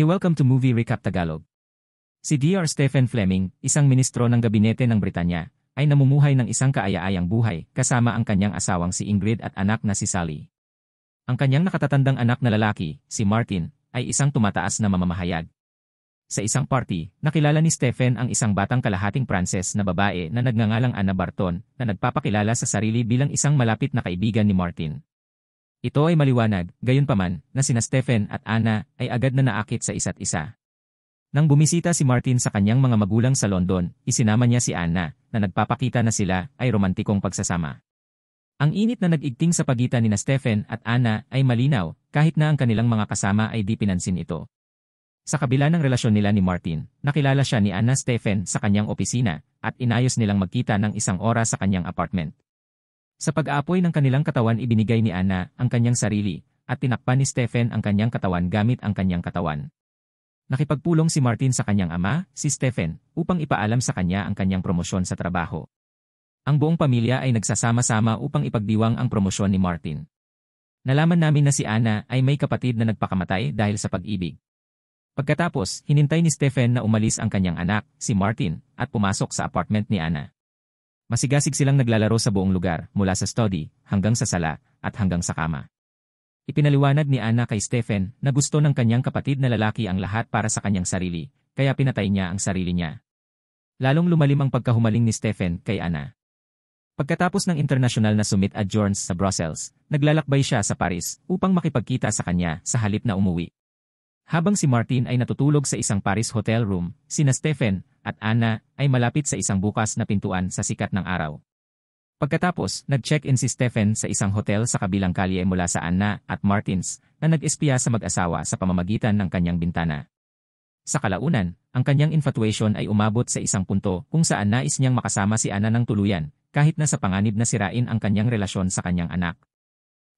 He welcome to Movie Recap Tagalog. Si Dr. Stephen Fleming, isang ministro ng gabinete ng Britanya, ay namumuhay ng isang kaaya-ayang buhay kasama ang kanyang asawang si Ingrid at anak na si Sally. Ang kanyang nakatatandang anak na lalaki, si Martin, ay isang tumataas na mamamahayag. Sa isang party, nakilala ni Stephen ang isang batang kalahating Pranses na babae na nagngangalang Anna Barton na nagpapakilala sa sarili bilang isang malapit na kaibigan ni Martin. Ito ay maliwanag, gayunpaman, na sina Stephen at Anna ay agad na naakit sa isa't isa. Nang bumisita si Martin sa kanyang mga magulang sa London, isinama niya si Anna, na nagpapakita na sila ay romantikong pagsasama. Ang init na nag-igting sa pagitan ni na Stephen at Anna ay malinaw, kahit na ang kanilang mga kasama ay di pinansin ito. Sa kabila ng relasyon nila ni Martin, nakilala siya ni Anna Stephen sa kanyang opisina, at inayos nilang magkita ng isang oras sa kanyang apartment. Sa pag-aapoy ng kanilang katawan ibinigay ni Anna ang kanyang sarili, at tinakpan ni Stephen ang kanyang katawan gamit ang kanyang katawan. Nakipagpulong si Martin sa kanyang ama, si Stephen, upang ipaalam sa kanya ang kanyang promosyon sa trabaho. Ang buong pamilya ay nagsasama-sama upang ipagdiwang ang promosyon ni Martin. Nalaman namin na si Anna ay may kapatid na nagpakamatay dahil sa pag-ibig. Pagkatapos, hinintay ni Stephen na umalis ang kanyang anak, si Martin, at pumasok sa apartment ni Anna. Masigasig silang naglalaro sa buong lugar, mula sa study, hanggang sa sala, at hanggang sa kama. Ipinaliwanag ni Anna kay Stephen na gusto ng kanyang kapatid na lalaki ang lahat para sa kanyang sarili, kaya pinatay niya ang sarili niya. Lalong lumalim ang pagkahumaling ni Stephen kay Anna. Pagkatapos ng international na summit at Journs sa Brussels, naglalakbay siya sa Paris upang makipagkita sa kanya sa halip na umuwi. Habang si Martin ay natutulog sa isang Paris hotel room, sina Stephen at Anna ay malapit sa isang bukas na pintuan sa sikat ng araw. Pagkatapos, nag-check-in si Stephen sa isang hotel sa kabilang kalye mula sa Anna at Martins na nag-espiya sa mag-asawa sa pamamagitan ng kanyang bintana. Sa kalaunan, ang kanyang infatuation ay umabot sa isang punto kung saan nais niyang makasama si Anna ng tuluyan, kahit na sa panganib na sirain ang kanyang relasyon sa kanyang anak.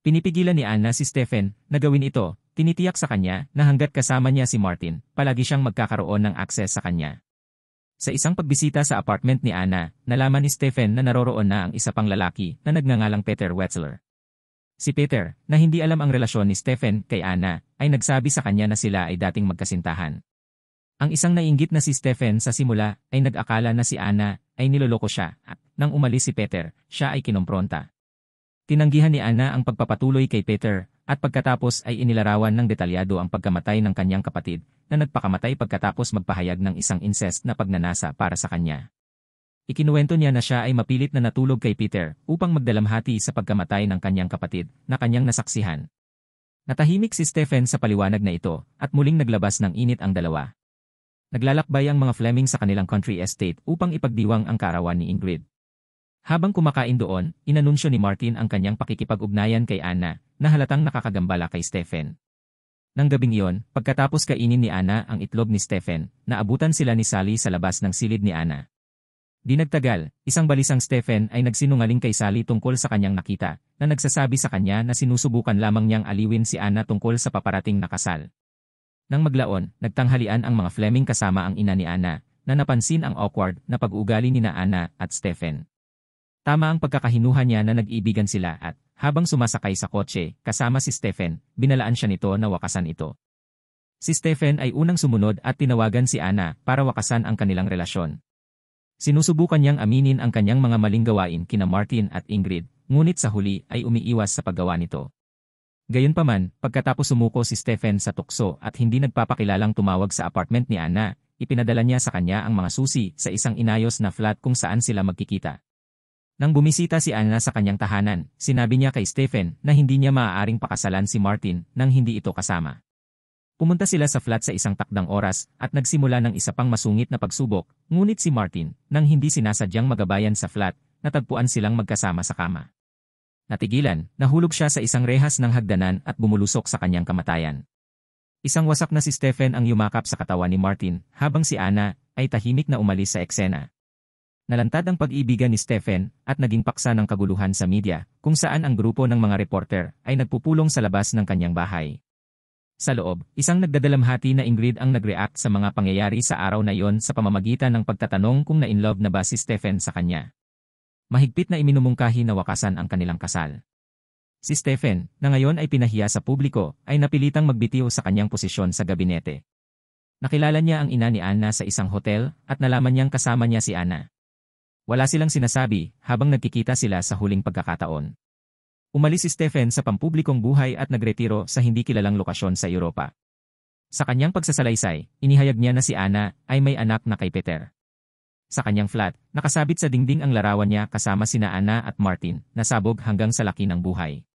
Pinipigilan ni Anna si Stephen na gawin ito, tinitiyak sa kanya na hanggat kasama niya si Martin, palagi siyang magkakaroon ng akses sa kanya. Sa isang pagbisita sa apartment ni Anna, nalaman ni Stephen na naroroon na ang isa pang lalaki na nagngangalang Peter Wetzler. Si Peter, na hindi alam ang relasyon ni Stephen kay Anna, ay nagsabi sa kanya na sila ay dating magkasintahan. Ang isang nainggit na si Stephen sa simula ay nag-akala na si Anna ay niloloko siya at nang umalis si Peter, siya ay kinompronta. Tinanggihan ni Anna ang pagpapatuloy kay Peter at pagkatapos ay inilarawan ng detalyado ang pagkamatay ng kanyang kapatid na nagpakamatay pagkatapos magpahayag ng isang incest na pagnanasa para sa kanya. Ikinuwento niya na siya ay mapilit na natulog kay Peter upang magdalamhati sa pagkamatay ng kanyang kapatid na kanyang nasaksihan. Natahimik si Stephen sa paliwanag na ito at muling naglabas ng init ang dalawa. Naglalakbay ang mga Fleming sa kanilang country estate upang ipagdiwang ang karawan ni Ingrid. Habang kumakain doon, inanunsyo ni Martin ang kanyang pakikipag-ugnayan kay Anna na halatang nakakagambala kay Stephen. Nang gabing iyon, pagkatapos kainin ni Anna ang itlog ni Stephen, naabutan sila ni Sally sa labas ng silid ni Anna. Di nagtagal, isang balisang Stephen ay nagsinungaling kay Sally tungkol sa kanyang nakita, na nagsasabi sa kanya na sinusubukan lamang niyang aliwin si Anna tungkol sa paparating na kasal. Nang maglaon, nagtanghalian ang mga Fleming kasama ang ina ni Anna, na napansin ang awkward na pag-uugali ni na Anna at Stephen. Tama ang pagkakahinuha niya na nag-ibigan sila at, habang sumasakay sa kotse, kasama si Stephen, binalaan siya nito na wakasan ito. Si Stephen ay unang sumunod at tinawagan si Anna para wakasan ang kanilang relasyon. Sinusubukan niyang aminin ang kanyang mga maling gawain kina Martin at Ingrid, ngunit sa huli ay umiiwas sa paggawa nito. Gayunpaman, pagkatapos sumuko si Stephen sa tukso at hindi nagpapakilalang tumawag sa apartment ni Anna, ipinadala niya sa kanya ang mga susi sa isang inayos na flat kung saan sila magkikita. Nang bumisita si Anna sa kanyang tahanan, sinabi niya kay Stephen na hindi niya maaaring pakasalan si Martin nang hindi ito kasama. Pumunta sila sa flat sa isang takdang oras at nagsimula ng isa pang masungit na pagsubok, ngunit si Martin, nang hindi sinasadyang magabayan sa flat, natagpuan silang magkasama sa kama. Natigilan, nahulog siya sa isang rehas ng hagdanan at bumulusok sa kanyang kamatayan. Isang wasak na si Stephen ang yumakap sa katawan ni Martin, habang si Anna ay tahimik na umalis sa eksena. Nalantad ang pag-ibigan ni Stephen at naging paksa ng kaguluhan sa media kung saan ang grupo ng mga reporter ay nagpupulong sa labas ng kanyang bahay. Sa loob, isang nagdadalamhati na Ingrid ang nag-react sa mga pangyayari sa araw na iyon sa pamamagitan ng pagtatanong kung na-inlove na ba si Stephen sa kanya. Mahigpit na iminumungkahi na wakasan ang kanilang kasal. Si Stephen, na ngayon ay pinahiya sa publiko, ay napilitang magbitiw sa kanyang posisyon sa gabinete. Nakilala niya ang ina ni Anna sa isang hotel at nalaman niyang kasama niya si Anna. Wala silang sinasabi habang nagkikita sila sa huling pagkakataon. Umalis si Stephen sa pampublikong buhay at nagretiro sa hindi kilalang lokasyon sa Europa. Sa kanyang pagsasalaysay, inihayag niya na si Anna ay may anak na kay Peter. Sa kanyang flat, nakasabit sa dingding ang larawan niya kasama sina Anna at Martin, nasabog hanggang sa laki ng buhay.